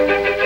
3,000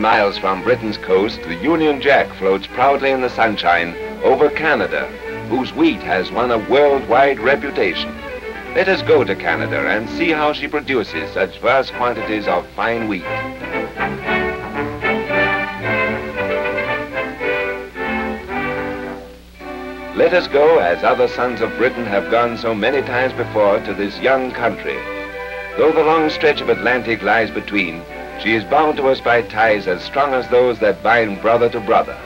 miles from Britain's coast, the Union Jack floats proudly in the sunshine over Canada, whose wheat has won a worldwide reputation. Let us go to Canada and see how she produces such vast quantities of fine wheat. Let us go, as other sons of Britain have gone so many times before, to this young country. Though the long stretch of Atlantic lies between, she is bound to us by ties as strong as those that bind brother to brother.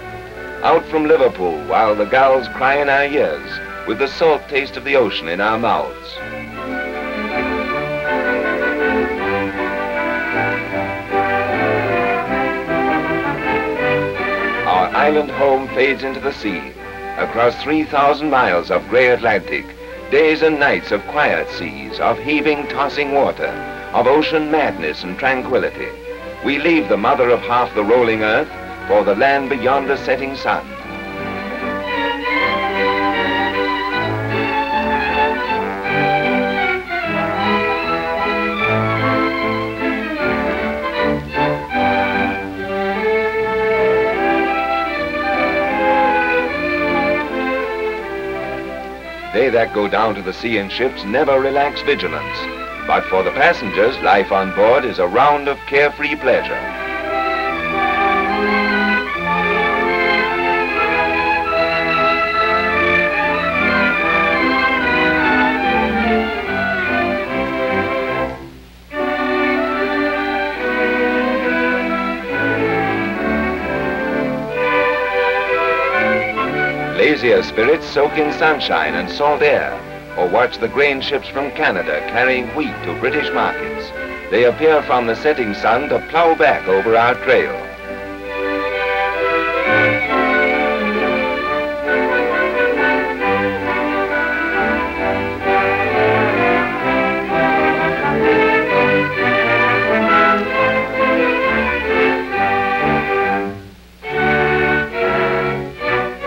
Out from Liverpool, while the gulls cry in our ears, with the salt taste of the ocean in our mouths. Our island home fades into the sea, across 3,000 miles of gray Atlantic, days and nights of quiet seas, of heaving, tossing water, of ocean madness and tranquility. We leave the mother of half the rolling earth for the land beyond the setting sun. They that go down to the sea in ships never relax vigilance. But for the passengers, life on board is a round of carefree pleasure. Lazier spirits soak in sunshine and salt air, or watch the grain ships from Canada carrying wheat to British markets. They appear from the setting sun to plow back over our trail.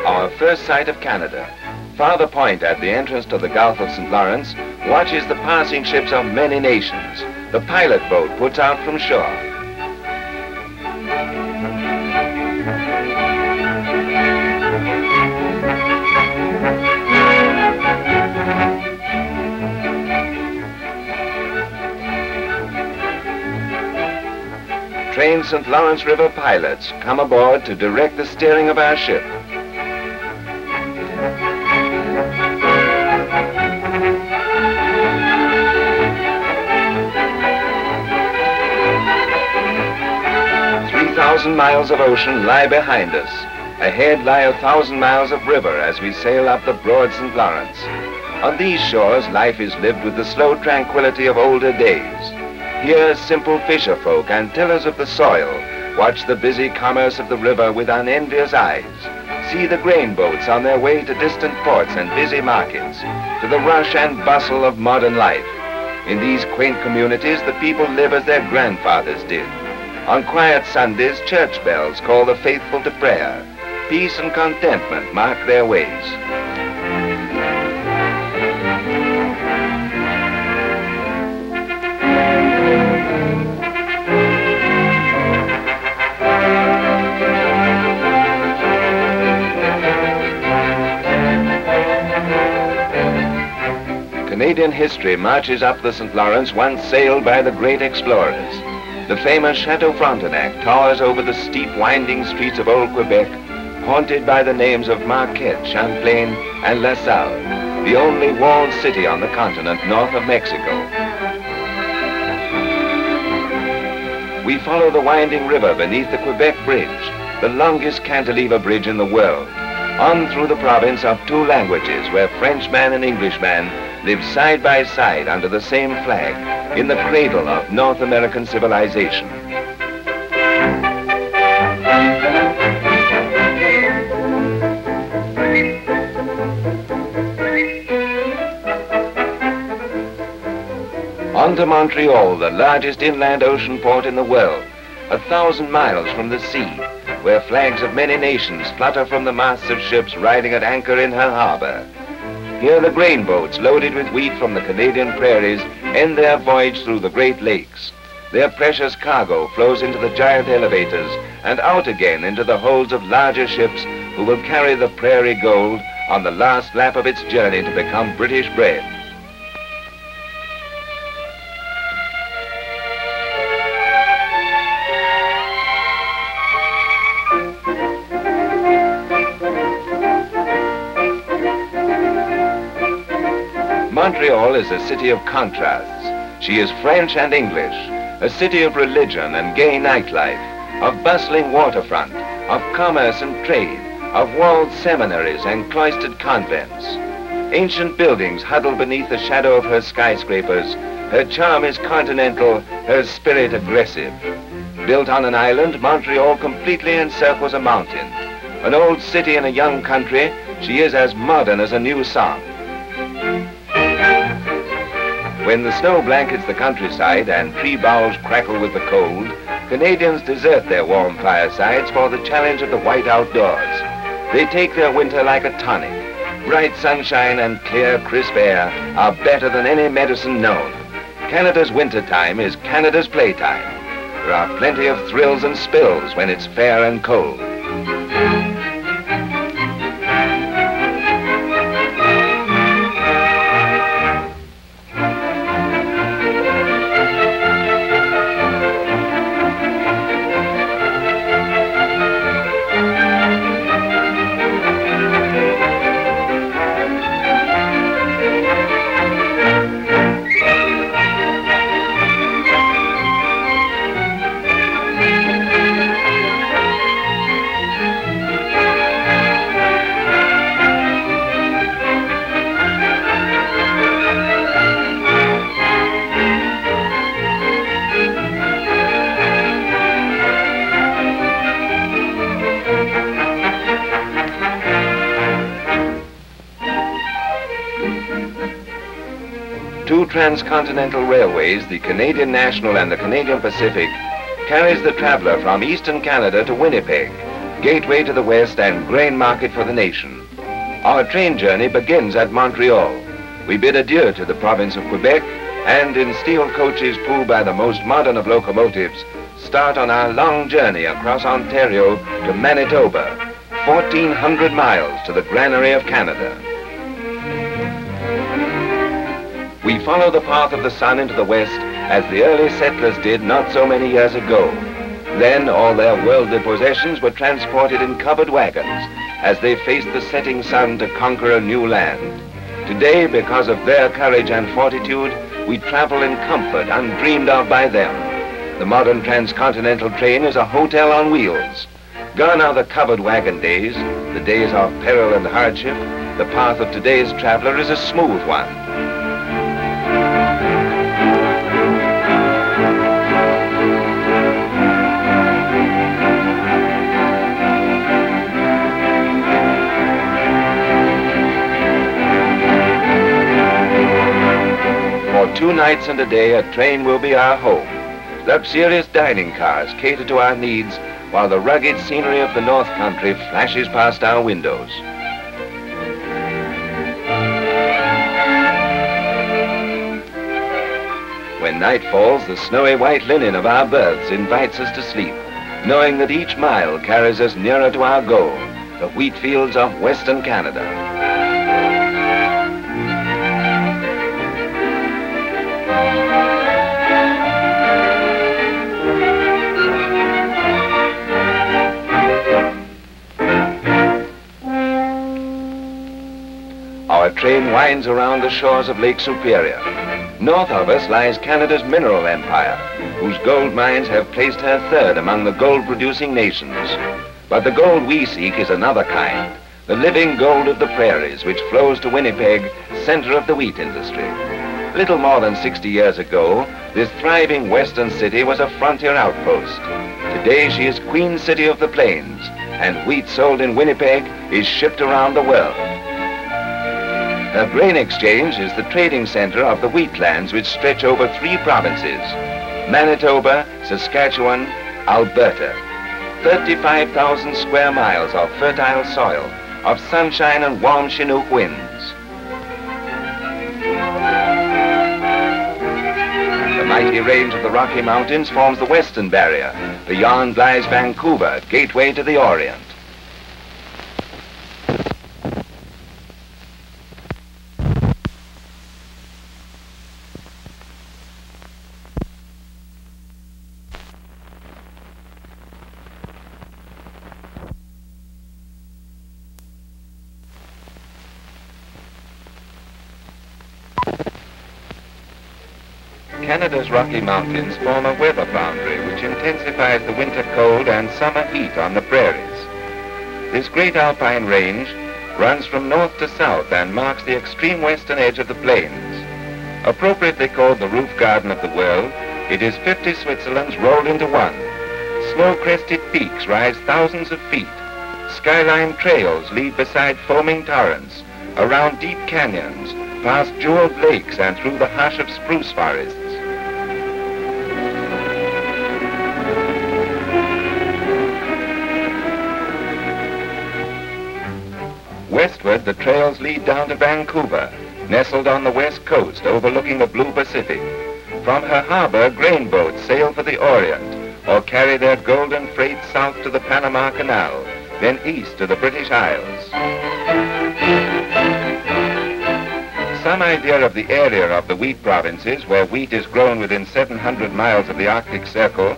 Our first sight of Canada, Father Point at the entrance to the Gulf of St. Lawrence watches the passing ships of many nations. The pilot boat puts out from shore. Trained St. Lawrence River pilots come aboard to direct the steering of our ship. Thousand miles of ocean lie behind us. Ahead lie a thousand miles of river as we sail up the broad St. Lawrence. On these shores, life is lived with the slow tranquility of older days. Here, simple fisher folk and tillers of the soil watch the busy commerce of the river with unenvious eyes. See the grain boats on their way to distant ports and busy markets, to the rush and bustle of modern life. In these quaint communities, the people live as their grandfathers did. On quiet Sundays, church bells call the faithful to prayer. Peace and contentment mark their ways. Canadian history marches up the St. Lawrence once sailed by the great explorers. The famous Chateau Frontenac towers over the steep winding streets of old Quebec, haunted by the names of Marquette, Champlain, and La Salle, the only walled city on the continent north of Mexico. We follow the winding river beneath the Quebec Bridge, the longest cantilever bridge in the world, on through the province of two languages where Frenchman and Englishman live side by side under the same flag in the cradle of North American civilization. On to Montreal, the largest inland ocean port in the world, a thousand miles from the sea, where flags of many nations flutter from the masts of ships riding at anchor in her harbor. Here the grain boats loaded with wheat from the Canadian prairies end their voyage through the Great Lakes. Their precious cargo flows into the giant elevators and out again into the holds of larger ships who will carry the prairie gold on the last lap of its journey to become British bread. Is a city of contrasts. She is French and English, a city of religion and gay nightlife, of bustling waterfront, of commerce and trade, of walled seminaries and cloistered convents. Ancient buildings huddle beneath the shadow of her skyscrapers. Her charm is continental, her spirit aggressive. Built on an island, Montreal completely encircles a mountain. An old city in a young country, she is as modern as a new song. When the snow blankets the countryside and tree boughs crackle with the cold, Canadians desert their warm firesides for the challenge of the white outdoors. They take their winter like a tonic. Bright sunshine and clear, crisp air are better than any medicine known. Canada's winter time is Canada's playtime. There are plenty of thrills and spills when it's fair and cold. Transcontinental railways, the Canadian National and the Canadian Pacific, carries the traveler from eastern Canada to Winnipeg, gateway to the west and grain market for the nation. Our train journey begins at Montreal. We bid adieu to the province of Quebec and in steel coaches pulled by the most modern of locomotives, start on our long journey across Ontario to Manitoba, 1,400 miles to the granary of Canada. We follow the path of the sun into the west as the early settlers did not so many years ago. Then all their worldly possessions were transported in covered wagons as they faced the setting sun to conquer a new land. Today, because of their courage and fortitude, we travel in comfort undreamed of by them. The modern transcontinental train is a hotel on wheels. Gone are the covered wagon days, the days of peril and hardship. The path of today's traveler is a smooth one. Two nights and a day, a train will be our home. Luxurious dining cars cater to our needs, while the rugged scenery of the North Country flashes past our windows. When night falls, the snowy white linen of our berths invites us to sleep, knowing that each mile carries us nearer to our goal, the wheat fields of Western Canada. Train winds around the shores of Lake Superior. North of us lies Canada's mineral empire, whose gold mines have placed her third among the gold-producing nations. But the gold we seek is another kind, the living gold of the prairies which flows to Winnipeg, center of the wheat industry. Little more than 60 years ago, this thriving western city was a frontier outpost. Today she is Queen City of the Plains, and wheat sold in Winnipeg is shipped around the world. The grain exchange is the trading center of the wheatlands which stretch over three provinces, Manitoba, Saskatchewan, Alberta. 35,000 square miles of fertile soil, of sunshine and warm Chinook winds. The mighty range of the Rocky Mountains forms the western barrier. Beyond lies Vancouver, gateway to the Orient. Canada's Rocky Mountains form a weather boundary which intensifies the winter cold and summer heat on the prairies. This great alpine range runs from north to south and marks the extreme western edge of the plains. Appropriately called the roof garden of the world, it is 50 Switzerlands rolled into one. Snow-crested peaks rise thousands of feet. Skyline trails lead beside foaming torrents, around deep canyons, past jeweled lakes and through the hush of spruce forests. Westward, the trails lead down to Vancouver, nestled on the west coast overlooking the blue Pacific. From her harbor, grain boats sail for the Orient or carry their golden freight south to the Panama Canal, then east to the British Isles. Some idea of the area of the wheat provinces, where wheat is grown within 700 miles of the Arctic Circle,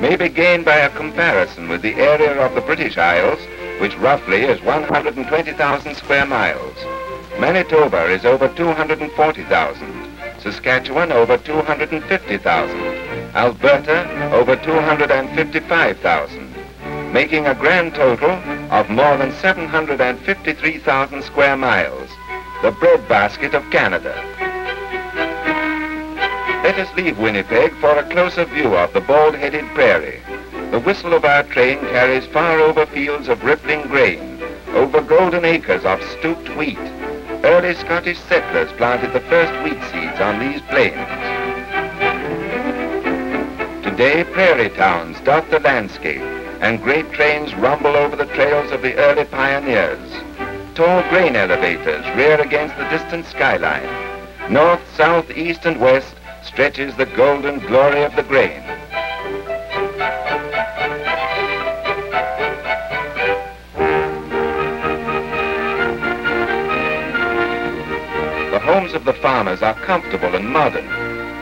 may be gained by a comparison with the area of the British Isles which roughly is 120,000 square miles. Manitoba is over 240,000, Saskatchewan over 250,000, Alberta over 255,000, making a grand total of more than 753,000 square miles, the breadbasket of Canada. Let us leave Winnipeg for a closer view of the bald-headed prairie. The whistle of our train carries far over fields of rippling grain, over golden acres of stooked wheat. Early Scottish settlers planted the first wheat seeds on these plains. Today, prairie towns dot the landscape, and great trains rumble over the trails of the early pioneers. Tall grain elevators rear against the distant skyline. North, south, east, and west stretches the golden glory of the grain. Of the farmers are comfortable and modern.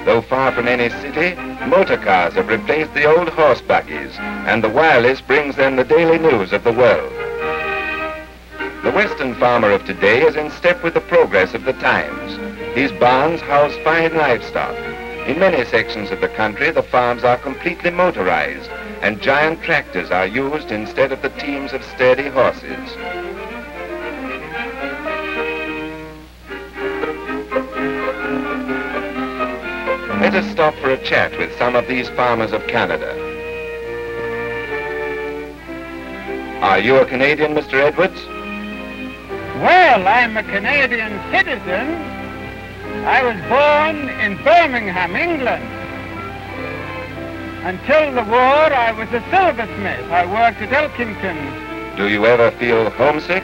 Though far from any city, motor cars have replaced the old horse buggies, and the wireless brings them the daily news of the world. The western farmer of today is in step with the progress of the times. These barns house fine livestock. In many sections of the country, the farms are completely motorized, and giant tractors are used instead of the teams of sturdy horses. Let us stop for a chat with some of these farmers of Canada. Are you a Canadian, Mr. Edwards? Well, I'm a Canadian citizen. I was born in Birmingham, England. Until the war, I was a silversmith. I worked at Elkington's. Do you ever feel homesick?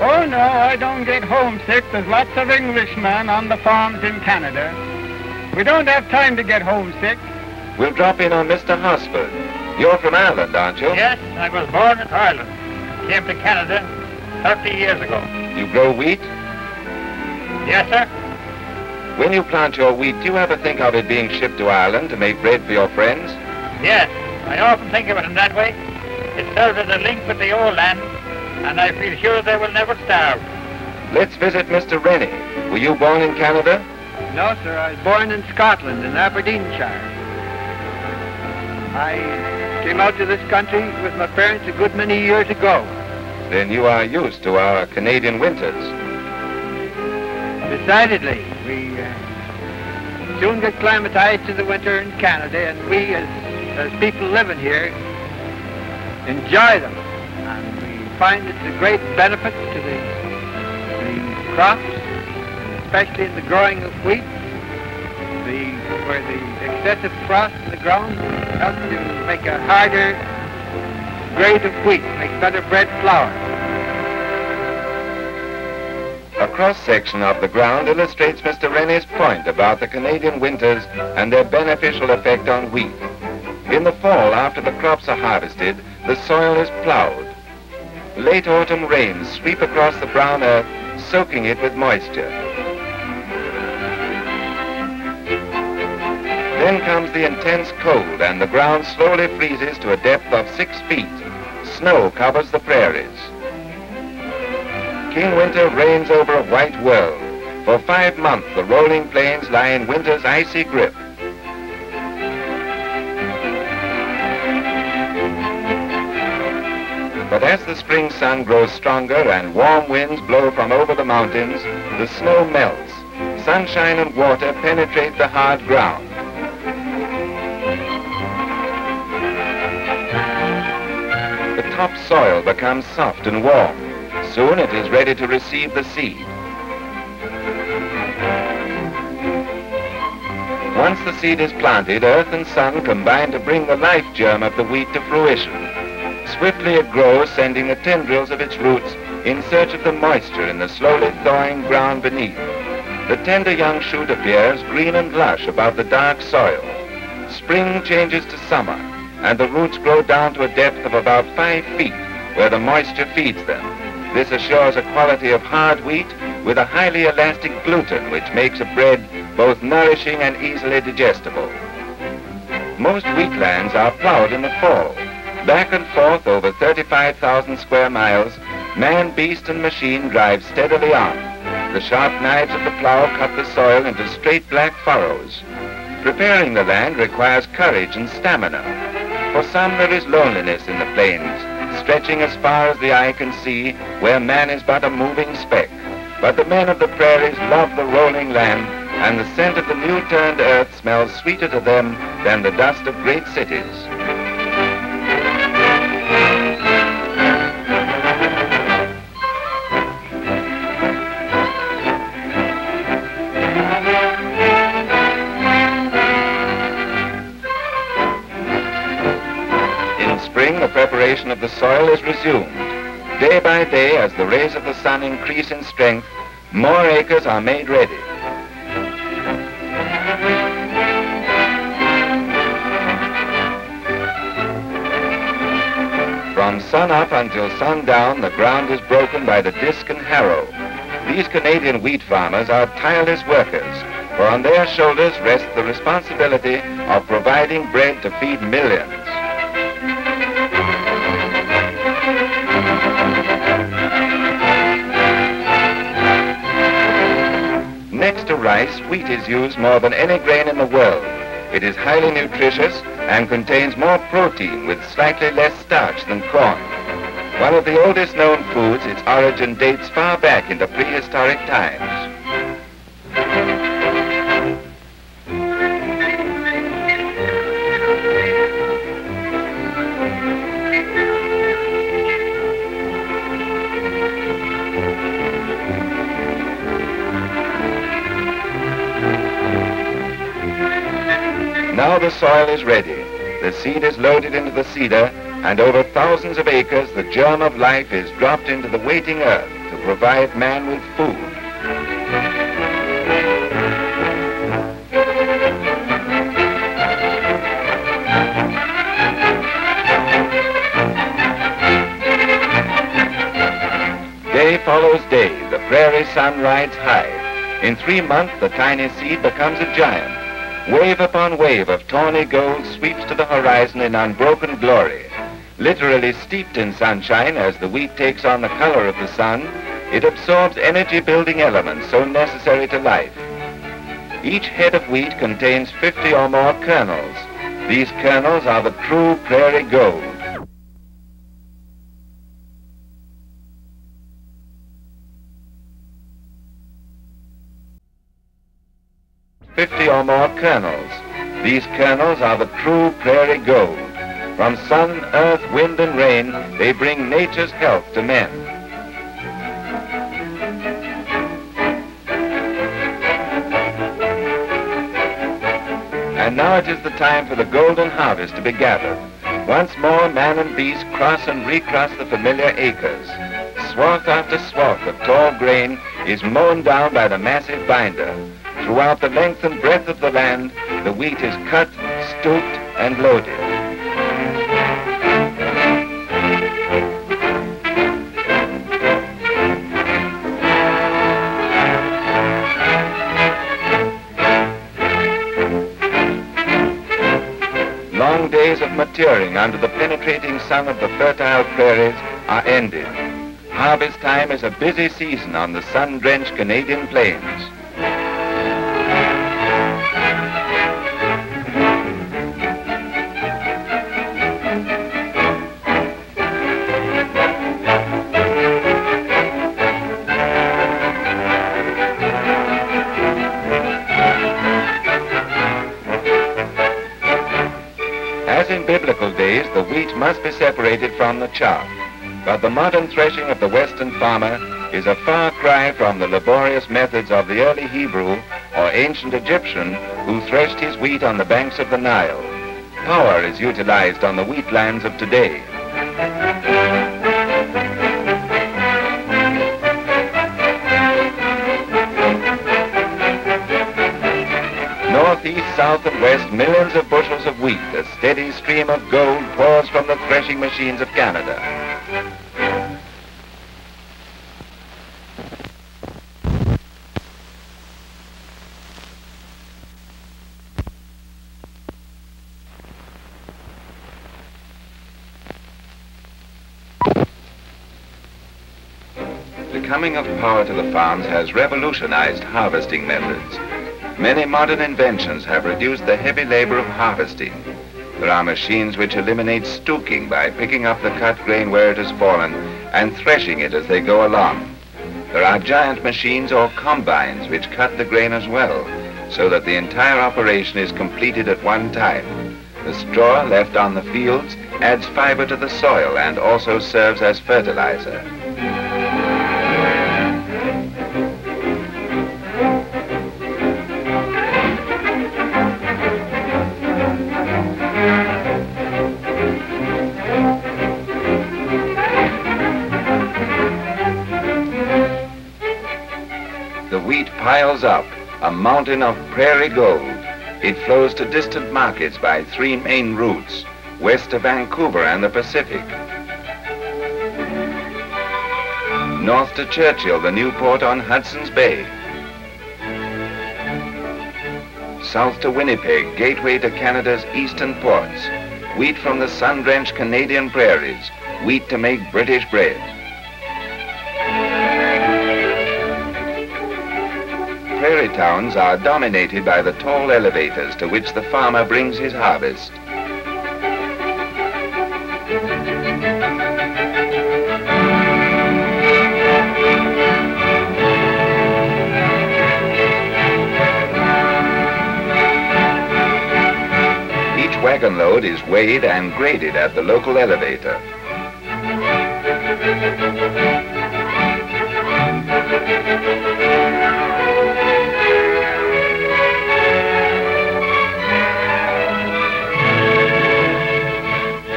Oh, no, I don't get homesick. There's lots of Englishmen on the farms in Canada. We don't have time to get homesick. We'll drop in on Mr. Hosford. You're from Ireland, aren't you? Yes, I was born in Ireland. Came to Canada 30 years ago. You grow wheat? Yes, sir. When you plant your wheat, do you ever think of it being shipped to Ireland to make bread for your friends? Yes, I often think of it in that way. It serves as a link with the old land, and I feel sure they will never starve. Let's visit Mr. Rennie. Were you born in Canada? No, sir. I was born in Scotland, in Aberdeenshire. I came out to this country with my parents a good many years ago. Then you are used to our Canadian winters. Decidedly. We uh, soon get climatized to the winter in Canada, and we, as, as people living here, enjoy them. And we find it's a great benefit to the, the crops, especially in the growing of wheat, the, where the excessive frost in the ground helps to make a harder grade of wheat, make better bread flour. A cross-section of the ground illustrates Mr. Rennie's point about the Canadian winters and their beneficial effect on wheat. In the fall, after the crops are harvested, the soil is plowed. Late autumn rains sweep across the brown earth, soaking it with moisture. Then comes the intense cold and the ground slowly freezes to a depth of six feet. Snow covers the prairies. King Winter reigns over a white world. For five months, the rolling plains lie in winter's icy grip. But as the spring sun grows stronger and warm winds blow from over the mountains, the snow melts. Sunshine and water penetrate the hard ground. The topsoil becomes soft and warm. Soon it is ready to receive the seed. Once the seed is planted, earth and sun combine to bring the life germ of the wheat to fruition. Swiftly it grows, sending the tendrils of its roots in search of the moisture in the slowly thawing ground beneath. The tender young shoot appears green and lush above the dark soil. Spring changes to summer, and the roots grow down to a depth of about five feet, where the moisture feeds them. This assures a quality of hard wheat with a highly elastic gluten, which makes a bread both nourishing and easily digestible. Most wheatlands are plowed in the fall. Back and forth over 35,000 square miles, man, beast, and machine drive steadily on. The sharp knives of the plow cut the soil into straight black furrows. Preparing the land requires courage and stamina. For some there is loneliness in the plains, stretching as far as the eye can see, where man is but a moving speck. But the men of the prairies love the rolling land, and the scent of the new-turned earth smells sweeter to them than the dust of great cities. The soil is resumed. Day by day, as the rays of the sun increase in strength, more acres are made ready. From sun up until sundown, the ground is broken by the disc and harrow. These Canadian wheat farmers are tireless workers, for on their shoulders rests the responsibility of providing bread to feed millions. Rice, wheat is used more than any grain in the world. It is highly nutritious and contains more protein with slightly less starch than corn. One of the oldest known foods, its origin dates far back into prehistoric times. The soil is ready. The seed is loaded into the seeder, and over thousands of acres, the germ of life is dropped into the waiting earth to provide man with food. Day follows day, the prairie sun rides high. In three months, the tiny seed becomes a giant. Wave upon wave of tawny gold sweeps to the horizon in unbroken glory. Literally steeped in sunshine as the wheat takes on the color of the sun, it absorbs energy-building elements so necessary to life. Each head of wheat contains 50 or more kernels. These kernels are the true prairie gold. Kernels. These kernels are the true prairie gold. From sun, earth, wind, and rain, they bring nature's health to men. And now it is the time for the golden harvest to be gathered. Once more, man and beast cross and recross the familiar acres. Swath after swath of tall grain is mown down by the massive binder. Throughout the length and breadth of the land, the wheat is cut, stooked, and loaded. Long days of maturing under the penetrating sun of the fertile prairies are ended. Harvest time is a busy season on the sun-drenched Canadian plains. Wheat must be separated from the chaff. But the modern threshing of the Western farmer is a far cry from the laborious methods of the early Hebrew or ancient Egyptian who threshed his wheat on the banks of the Nile. Power is utilized on the wheatlands of today. South, and west, millions of bushels of wheat, a steady stream of gold pours from the threshing machines of Canada. The coming of power to the farms has revolutionized harvesting methods. Many modern inventions have reduced the heavy labor of harvesting. There are machines which eliminate stooking by picking up the cut grain where it has fallen and threshing it as they go along. There are giant machines or combines which cut the grain as well, so that the entire operation is completed at one time. The straw left on the fields adds fiber to the soil and also serves as fertilizer. Piles up, a mountain of prairie gold. It flows to distant markets by three main routes, west of Vancouver and the Pacific. North to Churchill, the new port on Hudson's Bay. South to Winnipeg, gateway to Canada's eastern ports. Wheat from the sun-drenched Canadian prairies. Wheat to make British bread. Towns are dominated by the tall elevators to which the farmer brings his harvest. Each wagon load is weighed and graded at the local elevator.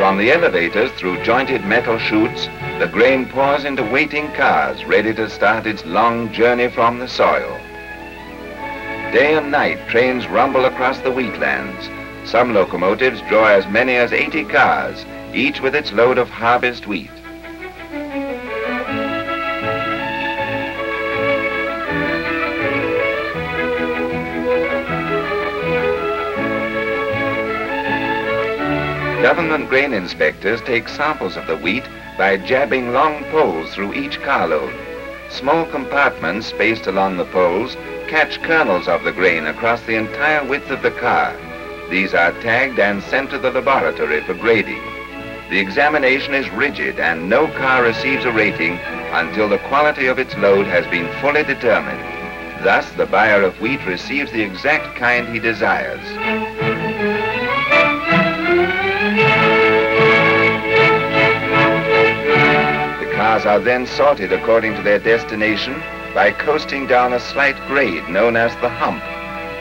From the elevators through jointed metal chutes, the grain pours into waiting cars ready to start its long journey from the soil. Day and night, trains rumble across the wheatlands. Some locomotives draw as many as 80 cars, each with its load of harvest wheat. Government grain inspectors take samples of the wheat by jabbing long poles through each carload. Small compartments spaced along the poles catch kernels of the grain across the entire width of the car. These are tagged and sent to the laboratory for grading. The examination is rigid and no car receives a rating until the quality of its load has been fully determined. Thus, the buyer of wheat receives the exact kind he desires. Cars are then sorted according to their destination by coasting down a slight grade known as the hump.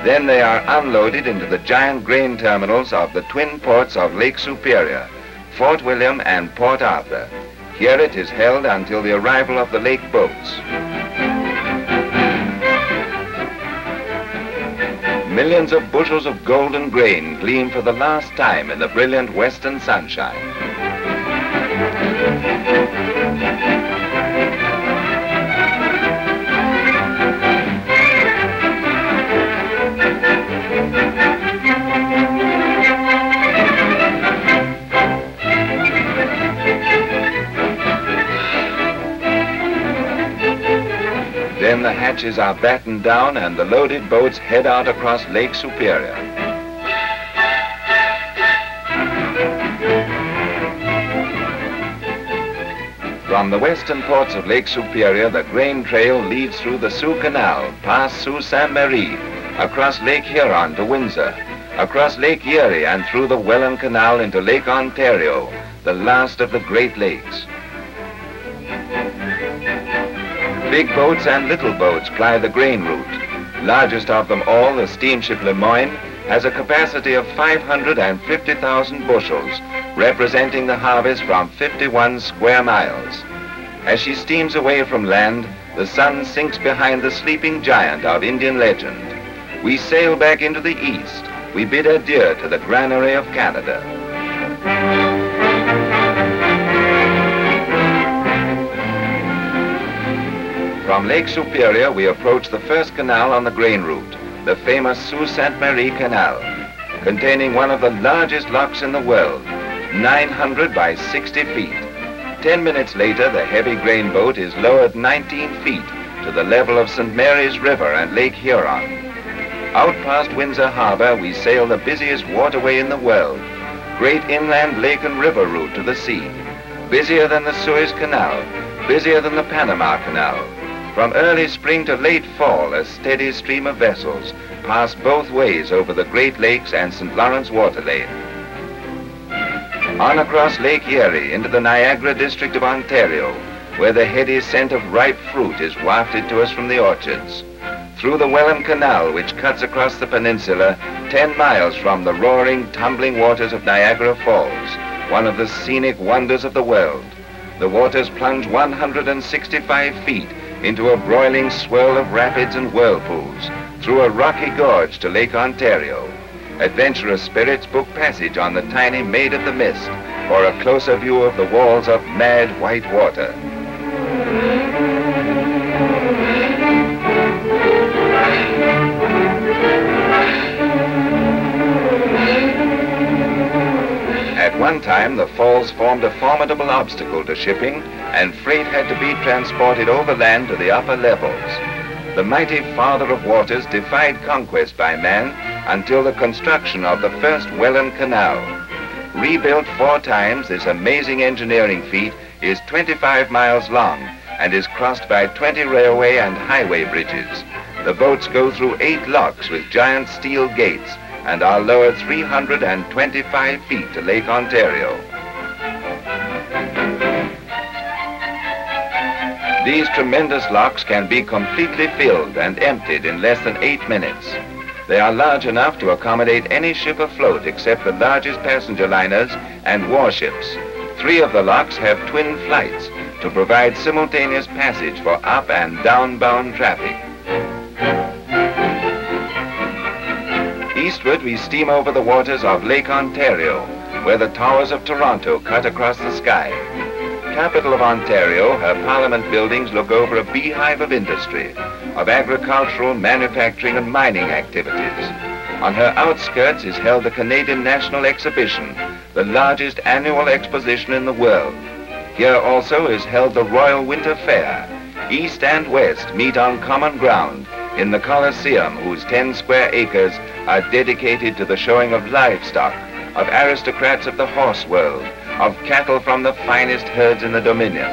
Then they are unloaded into the giant grain terminals of the twin ports of Lake Superior, Fort William and Port Arthur. Here it is held until the arrival of the lake boats. Millions of bushels of golden grain gleam for the last time in the brilliant western sunshine. Then the hatches are battened down and the loaded boats head out across Lake Superior. From the western ports of Lake Superior, the grain trail leads through the Soo Canal, past Sault Ste. Marie, across Lake Huron to Windsor, across Lake Erie and through the Welland Canal into Lake Ontario, the last of the Great Lakes. Big boats and little boats ply the grain route. Largest of them all, the steamship Lemoyne, has a capacity of 550,000 bushels, representing the harvest from 51 square miles. As she steams away from land, the sun sinks behind the sleeping giant of Indian legend. We sail back into the east. We bid adieu to the granary of Canada. From Lake Superior, we approach the first canal on the grain route, the famous Sault Ste. Marie Canal, containing one of the largest locks in the world, 900 by 60 feet. Ten minutes later, the heavy grain boat is lowered 19 feet to the level of St. Mary's River and Lake Huron. Out past Windsor Harbor, we sail the busiest waterway in the world, great inland lake and river route to the sea, busier than the Suez Canal, busier than the Panama Canal, from early spring to late fall, a steady stream of vessels pass both ways over the Great Lakes and St. Lawrence water lane. On across Lake Erie into the Niagara district of Ontario, where the heady scent of ripe fruit is wafted to us from the orchards. Through the Welland Canal, which cuts across the peninsula 10 miles from the roaring, tumbling waters of Niagara Falls, one of the scenic wonders of the world. The waters plunge 165 feet into a broiling swirl of rapids and whirlpools, through a rocky gorge to Lake Ontario. Adventurous spirits book passage on the tiny Maid of the Mist for a closer view of the walls of mad white water. At one time, the falls formed a formidable obstacle to shipping, and freight had to be transported overland to the upper levels. The mighty Father of Waters defied conquest by man until the construction of the first Welland Canal. Rebuilt four times, this amazing engineering feat is 25 miles long and is crossed by 20 railway and highway bridges. The boats go through eight locks with giant steel gates and are lowered 325 feet to Lake Ontario. These tremendous locks can be completely filled and emptied in less than eight minutes. They are large enough to accommodate any ship afloat except the largest passenger liners and warships. Three of the locks have twin flights to provide simultaneous passage for up and downbound traffic. Eastward, we steam over the waters of Lake Ontario, where the towers of Toronto cut across the sky. Capital of Ontario, her parliament buildings look over a beehive of industry, of agricultural, manufacturing, and mining activities. On her outskirts is held the Canadian National Exhibition, the largest annual exposition in the world. Here also is held the Royal Winter Fair. East and West meet on common ground in the Coliseum, whose 10 square acres are dedicated to the showing of livestock, of aristocrats of the horse world, of cattle from the finest herds in the Dominion.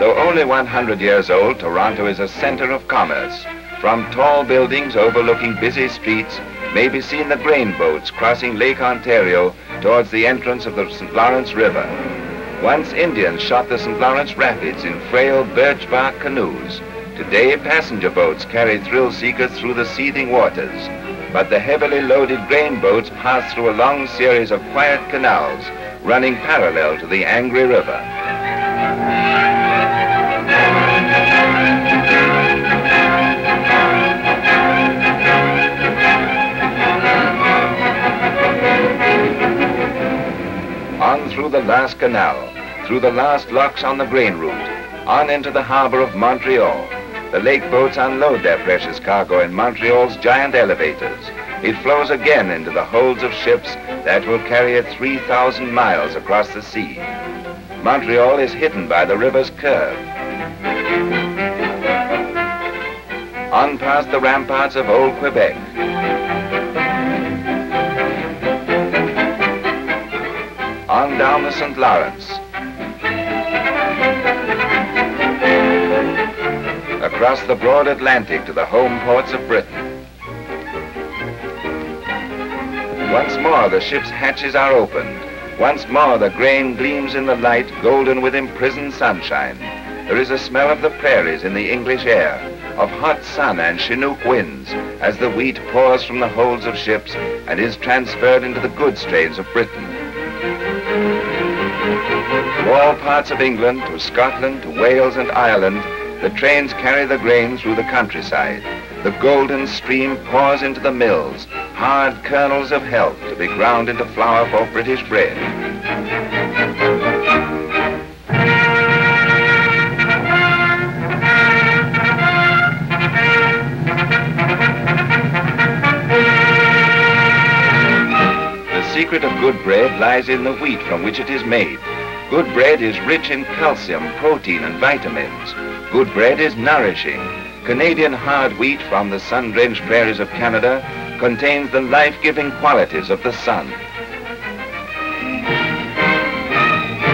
Though only 100 years old, Toronto is a center of commerce. From tall buildings overlooking busy streets may be seen the grain boats crossing Lake Ontario towards the entrance of the St. Lawrence River. Once Indians shot the St. Lawrence Rapids in frail birch bark canoes. Today, passenger boats carry thrill seekers through the seething waters. But the heavily loaded grain boats pass through a long series of quiet canals running parallel to the angry river. On through the last canal, through the last locks on the grain route, on into the harbor of Montreal. The lake boats unload their precious cargo in Montreal's giant elevators. It flows again into the holds of ships that will carry it 3,000 miles across the sea. Montreal is hidden by the river's curve. On past the ramparts of old Quebec. On down the St. Lawrence. Across the broad Atlantic to the home ports of Britain. Once more the ship's hatches are opened. Once more the grain gleams in the light, golden with imprisoned sunshine. There is a smell of the prairies in the English air, of hot sun and Chinook winds, as the wheat pours from the holds of ships and is transferred into the goods trains of Britain. To all parts of England, to Scotland, to Wales and Ireland, the trains carry the grain through the countryside. The golden stream pours into the mills, hard kernels of health to be ground into flour for British bread. The secret of good bread lies in the wheat from which it is made. Good bread is rich in calcium, protein, and vitamins. Good bread is nourishing. Canadian hard wheat from the sun-drenched prairies of Canada contains the life-giving qualities of the sun.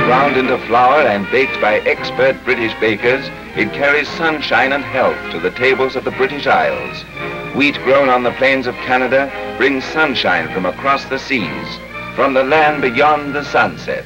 Ground into flour and baked by expert British bakers, it carries sunshine and health to the tables of the British Isles. Wheat grown on the plains of Canada brings sunshine from across the seas, from the land beyond the sunset.